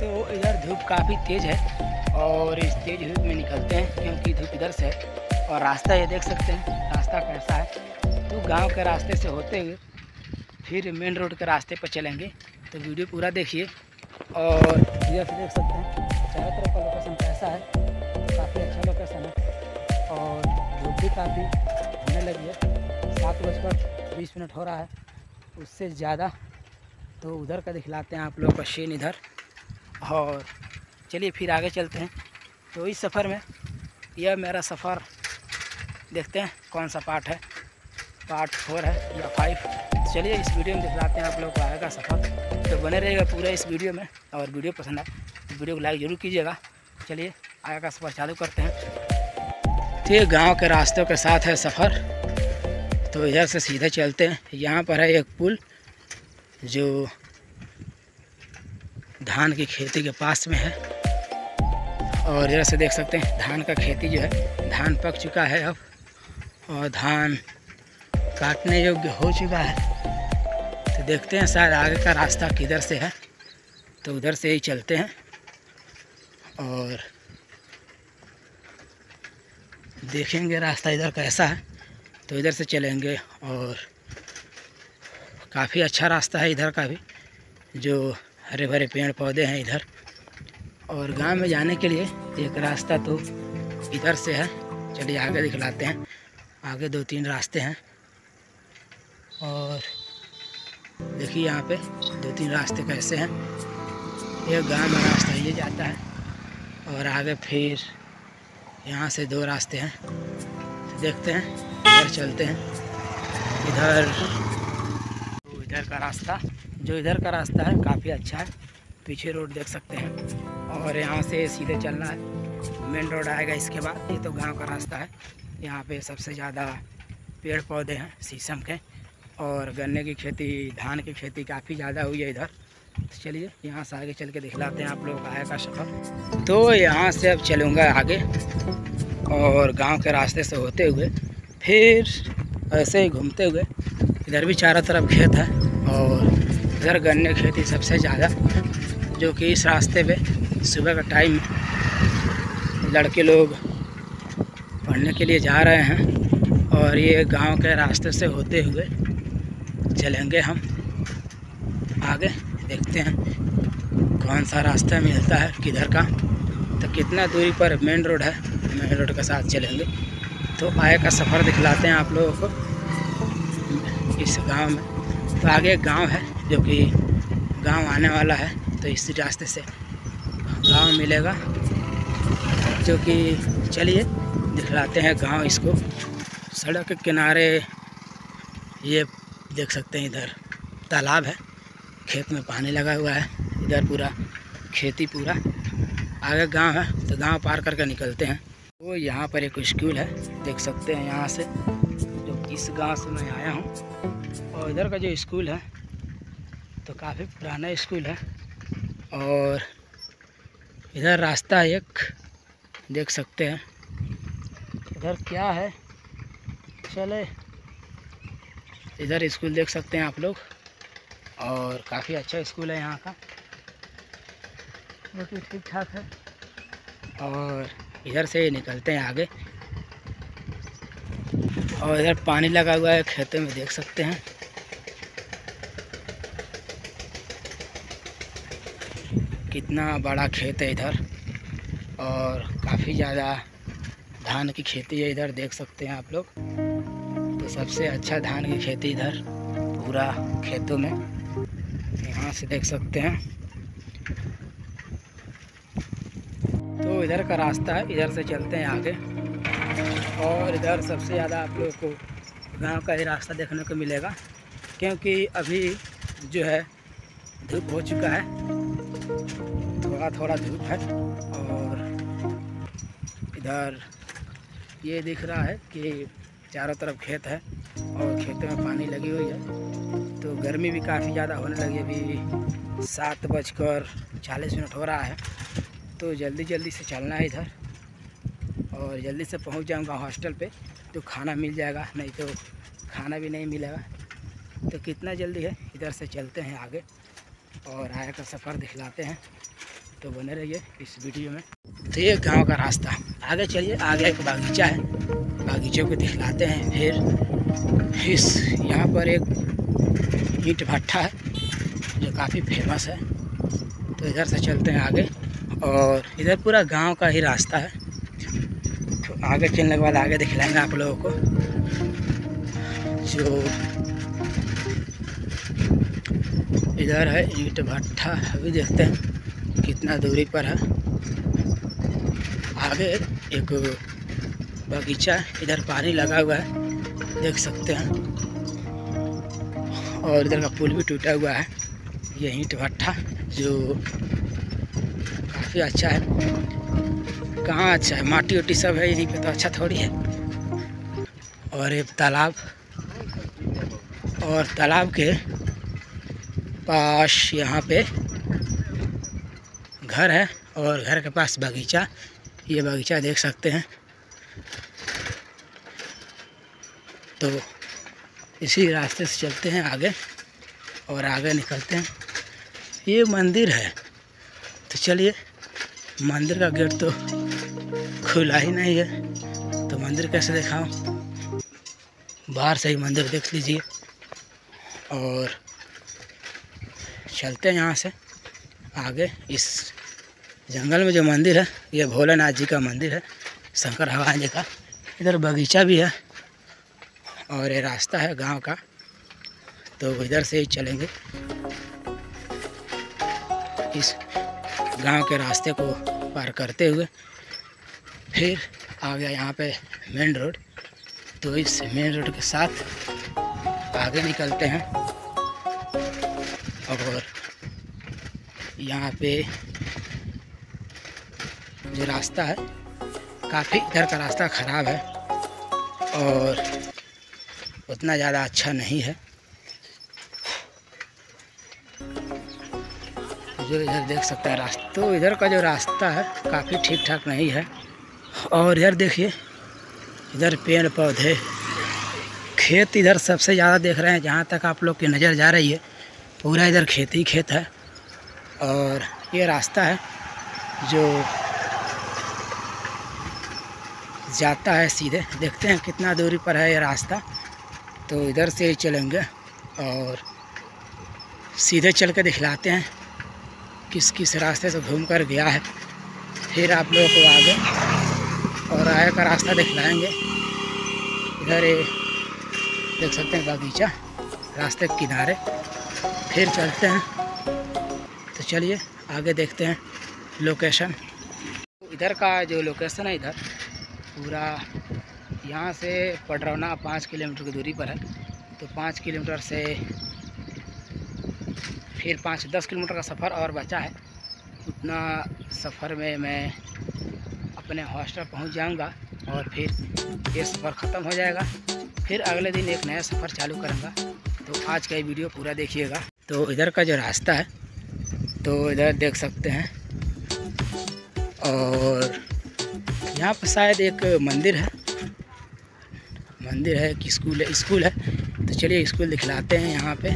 तो इधर धूप काफ़ी तेज़ है और इस तेज़ धूप में निकलते हैं क्योंकि धूप इधर से है और रास्ता ये देख सकते हैं, रास्ता कैसा है। तो गाँव के रास्ते से होते हुए फिर मेन रोड के रास्ते पर चलेंगे। तो वीडियो पूरा देखिए और इधर से देख सकते हैं, चारों तरफ़ का लोकेशन कैसा है, काफ़ी अच्छा लोकेशन है और धूप भी काफ़ी होने लगी है। सात बजकर बीस मिनट हो रहा है, उससे ज़्यादा। तो उधर का दिखलाते हैं आप लोग का इधर। और चलिए फिर आगे चलते हैं। तो इस सफ़र में यह मेरा सफ़र देखते हैं कौन सा पार्ट है। पार्ट फोर है या फाइव। चलिए इस वीडियो में दिखलाते हैं आप लोग को आएगा सफ़र। तो बने रहेगा पूरा इस वीडियो में और वीडियो पसंद आए तो वीडियो को लाइक ज़रूर कीजिएगा। चलिए आगे का सफ़र चालू करते हैं। तो ये गाँव के रास्तों के साथ है सफ़र। तो इधर से सीधे चलते हैं। यहाँ पर है एक पुल जो धान की खेती के पास में है। और इधर से देख सकते हैं, धान का खेती जो है, धान पक चुका है अब, और धान काटने योग्य हो चुका है। तो देखते हैं शायद आगे का रास्ता किधर से है। तो उधर से ही चलते हैं, और देखेंगे रास्ता इधर कैसा है। तो इधर से चलेंगे, और काफ़ी अच्छा रास्ता है इधर का भी, जो हरे भरे पेड़ पौधे हैं इधर। और गाँव में जाने के लिए एक रास्ता तो इधर से है। चलिए आगे दिखलाते हैं। आगे दो तीन रास्ते हैं। और देखिए यहाँ पे दो तीन रास्ते कैसे हैं। एक गाँव में रास्ता ये जाता है और आगे फिर यहाँ से दो रास्ते हैं। देखते हैं, इधर चलते हैं। इधर इधर का रास्ता। जो इधर का रास्ता है, काफ़ी अच्छा है। पीछे रोड देख सकते हैं। और यहाँ से सीधे चलना है। मेन रोड आएगा इसके बाद। ये तो गाँव का रास्ता है। यहाँ पे सबसे ज़्यादा पेड़ पौधे हैं, शीशम के। और गन्ने की खेती, धान की खेती काफ़ी ज़्यादा हुई है इधर। तो चलिए, यहाँ से आगे चल के दिखलाते हैं आप लोग आगे का सफ़र। तो यहाँ से अब चलूँगा आगे। और गाँव के रास्ते से होते हुए, फिर ऐसे ही घूमते हुए, इधर भी चारों तरफ़ खेत है। और इधर गन्ने खेती सबसे ज़्यादा, जो कि इस रास्ते पे सुबह का टाइम लड़के लोग पढ़ने के लिए जा रहे हैं और ये गाँव के रास्ते से होते हुए चलेंगे हम। आगे देखते हैं कौन सा रास्ता मिलता है, किधर का। तो कितना दूरी पर मेन रोड है, मेन रोड के साथ चलेंगे। तो आए का सफ़र दिखलाते हैं आप लोगों को इस गाँव में। तो आगे एक गाँव है जो कि गाँव आने वाला है तो इसी रास्ते से गाँव मिलेगा। जो कि चलिए दिखलाते हैं गाँव इसको। सड़क के किनारे ये देख सकते हैं इधर तालाब है, खेत में पानी लगा हुआ है, इधर पूरा खेती पूरा। आगे गाँव है तो गाँव पार करके निकलते हैं। वो यहाँ पर एक स्कूल है, देख सकते हैं यहाँ से। जो इस गाँव से मैं आया हूँ। और इधर का जो स्कूल है तो काफ़ी पुराना स्कूल है। और इधर रास्ता एक देख सकते हैं। इधर क्या है? चले। इधर स्कूल देख सकते हैं आप लोग। और काफ़ी अच्छा स्कूल है यहाँ का। कि ठीक ठाक है। और इधर से निकलते हैं आगे। और इधर पानी लगा हुआ है, खेतों में देख सकते हैं। कितना बड़ा खेत है इधर और काफ़ी ज़्यादा धान की खेती है इधर, देख सकते हैं आप लोग। तो सबसे अच्छा धान की खेती इधर, पूरा खेतों में। यहाँ से देख सकते हैं। तो इधर का रास्ता है, इधर से चलते हैं आगे। और इधर सबसे ज़्यादा आप लोगों को गाँव का ही रास्ता देखने को मिलेगा, क्योंकि अभी जो है धूप हो चुका है। थोड़ा थोड़ा धूप है और इधर ये दिख रहा है कि चारों तरफ़ खेत है और खेतों में पानी लगी हुई है। तो गर्मी भी काफ़ी ज़्यादा होने लगी अभी सात बजकर चालीस मिनट हो रहा है। तो जल्दी जल्दी से चलना है इधर और जल्दी से पहुँच जाऊँगा हॉस्टल पे। तो खाना मिल जाएगा, नहीं तो खाना भी नहीं मिलेगा। तो कितना जल्दी है? इधर से चलते हैं आगे और आया का सफ़र दिखलाते हैं। तो बने रहिए इस वीडियो में। तो ये गाँव का रास्ता। आगे चलिए, आगे एक बागीचा है। बागीचों को दिखलाते हैं, फिर इस यहाँ पर एक ईट भट्ठा है, जो काफ़ी फ़ेमस है। तो इधर से चलते हैं आगे, और इधर पूरा गाँव का ही रास्ता है। तो आगे चलने के बाद आगे दिखलाएँगे आप लोगों को, जो इधर है ईट भट्ठा, अभी देखते हैं। कितना दूरी पर है? आगे एक बगीचा, इधर पानी लगा हुआ है, देख सकते हैं। और इधर का पुल भी टूटा हुआ है। ये ईंट भट्ठा जो काफ़ी अच्छा है। कहाँ अच्छा है? माटी उटी सब है, यहीं पे तो अच्छा थोड़ी है। और एक तालाब, और तालाब के पास यहाँ पे घर है और घर के पास बगीचा, ये बगीचा देख सकते हैं। तो इसी रास्ते से चलते हैं आगे और आगे निकलते हैं। ये मंदिर है। तो चलिए, मंदिर का गेट तो खुला ही नहीं है। तो मंदिर कैसे दिखाऊँ? बाहर से ही मंदिर देख लीजिए। और चलते हैं यहाँ से आगे इस जंगल में जो मंदिर है, ये भोलेनाथ जी का मंदिर है, शंकर भगवान जी का। इधर बगीचा भी है और ये रास्ता है गाँव का तो इधर से ही चलेंगे। इस गाँव के रास्ते को पार करते हुए फिर आ गया यहाँ पे मेन रोड तो इस मेन रोड के साथ आगे निकलते हैं और यहाँ पे जो रास्ता है। काफ़ी इधर का रास्ता ख़राब है और उतना ज़्यादा अच्छा नहीं है। जो इधर देख सकते हैं रास्ता तो इधर का जो रास्ता है, काफ़ी ठीक ठाक नहीं है। और इधर देखिए, इधर पेड़ पौधे खेत इधर सबसे ज़्यादा देख रहे हैं, जहाँ तक आप लोग की नज़र जा रही है, पूरा इधर खेती खेत है। और ये रास्ता है जो जाता है सीधे। देखते हैं कितना दूरी पर है ये रास्ता। तो इधर से ही चलेंगे और सीधे चल के दिखलाते हैं किस किस रास्ते से घूम कर गया है। फिर आप लोगों को आगे और आगे का रास्ता दिखलाएँगे। इधर ये देख सकते हैं बगीचा, रास्ते के किनारे। फिर चलते हैं। तो चलिए, आगे देखते हैं लोकेशन इधर का जो लोकेशन है इधर पूरा यहाँ से पडरौना पाँच किलोमीटर की दूरी पर है। तो पाँच किलोमीटर से फिर पाँच दस किलोमीटर का सफ़र और बचा है। उतना सफ़र में मैं अपने हॉस्टल पहुँच जाऊँगा और फिर ये सफ़र ख़त्म हो जाएगा। फिर अगले दिन एक नया सफ़र चालू करूँगा। तो आज का ये वीडियो पूरा देखिएगा। तो इधर का जो रास्ता है तो इधर देख सकते हैं। और यहाँ पर शायद एक मंदिर है। मंदिर है कि स्कूल है? स्कूल है। तो चलिए स्कूल दिखलाते हैं यहाँ पे।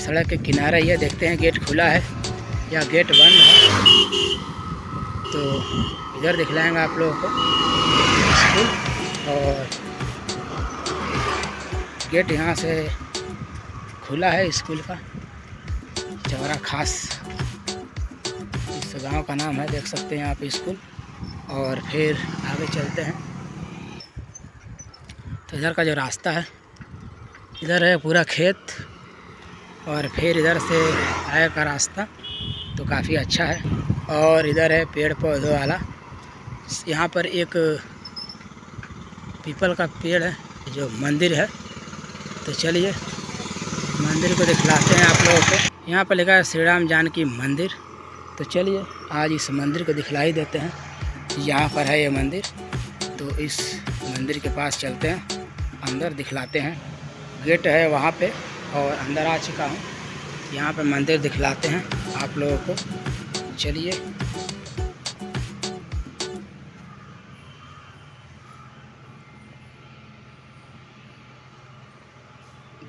सड़क के किनारे ये देखते हैं गेट खुला है या गेट बंद है। तो इधर दिखलाएँगे आप लोगों को स्कूल और गेट यहाँ से खुला है स्कूल का। चौरा खास इस गाँव का नाम है, देख सकते हैं आप स्कूल। और फिर आगे चलते हैं। तो इधर का जो रास्ता है, इधर है पूरा खेत और फिर इधर से आए का रास्ता तो काफ़ी अच्छा है। और इधर है पेड़ पौधों वाला। यहाँ पर एक पीपल का पेड़ है, जो मंदिर है। तो चलिए, मंदिर को दिखलाते हैं आप लोगों को। यहाँ पर लिखा है श्री राम जानकी मंदिर। तो चलिए, आज इस मंदिर को दिखलाई देते हैं। यहाँ पर है ये मंदिर। तो इस मंदिर के पास चलते हैं, अंदर दिखलाते हैं। गेट है वहाँ पे और अंदर आ चुका हूँ। यहाँ पे मंदिर दिखलाते हैं आप लोगों को। चलिए।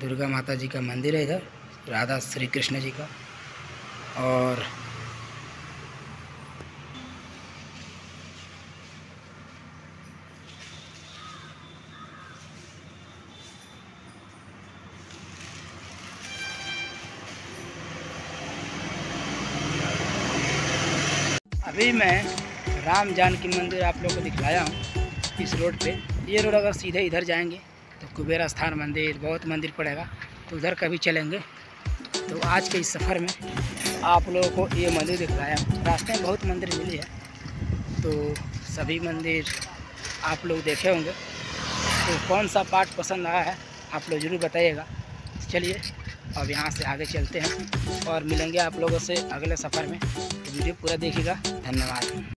दुर्गा माता जी का मंदिर है इधर, राधा श्री कृष्ण जी का। और अभी मैं राम जानकी मंदिर आप लोगों को दिखलाया हूँ इस रोड पे। ये रोड अगर सीधे इधर जाएँगे तो कुबेर स्थान मंदिर, बहुत मंदिर पड़ेगा तो उधर कभी चलेंगे। तो आज के इस सफ़र में आप लोगों को ये मंदिर दिखलाया हूँ। रास्ते में बहुत मंदिर मिली है तो सभी मंदिर आप लोग देखे होंगे। तो कौन सा पार्ट पसंद आया है, आप लोग ज़रूर बताइएगा। चलिए अब यहाँ से आगे चलते हैं और मिलेंगे आप लोगों से अगले सफ़र में। वीडियो पूरा देखिएगा। धन्यवाद।